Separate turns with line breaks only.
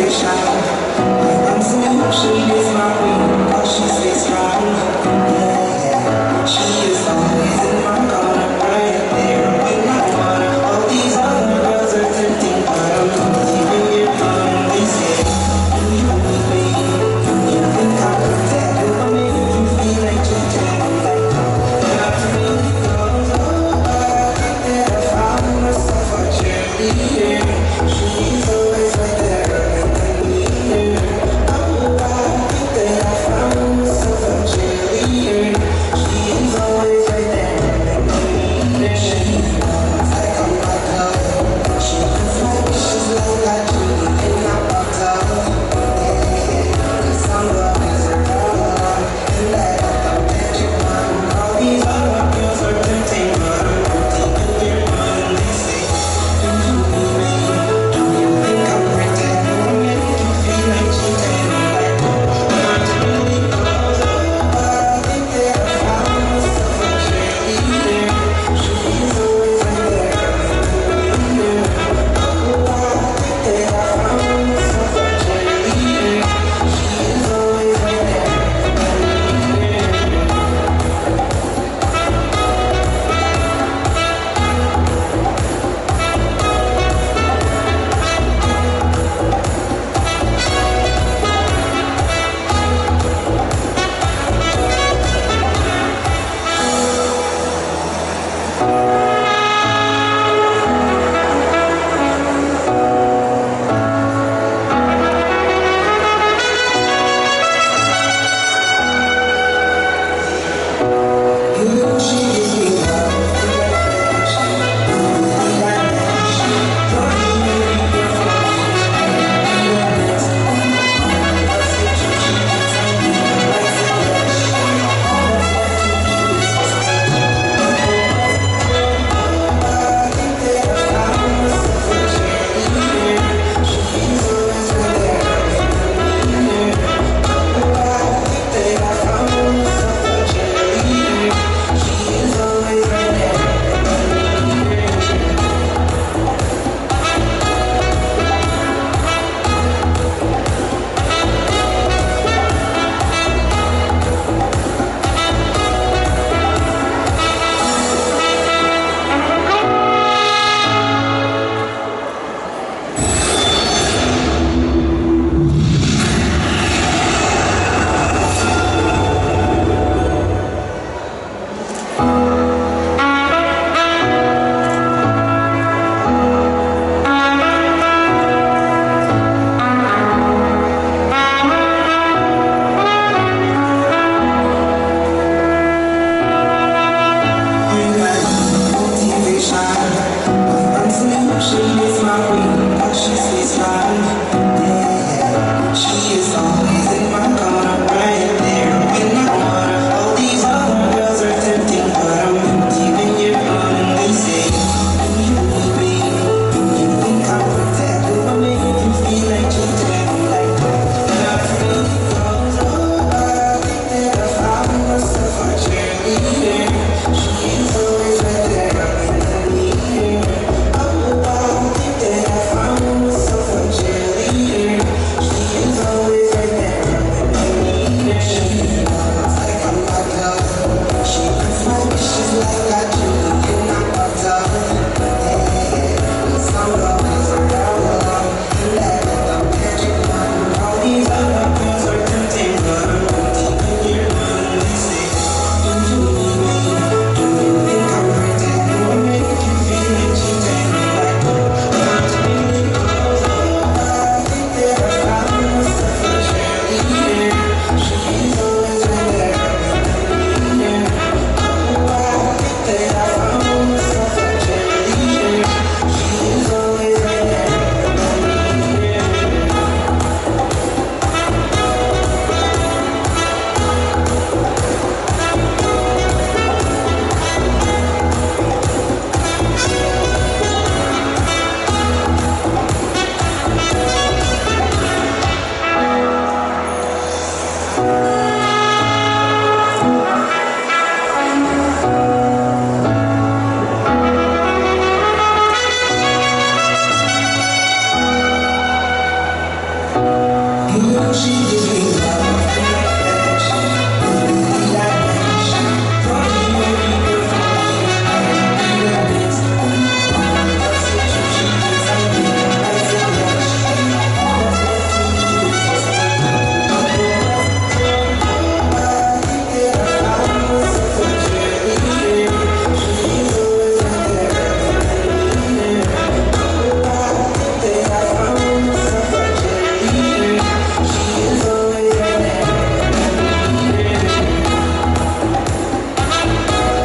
She is always in my car. She needs my queen, and she sees my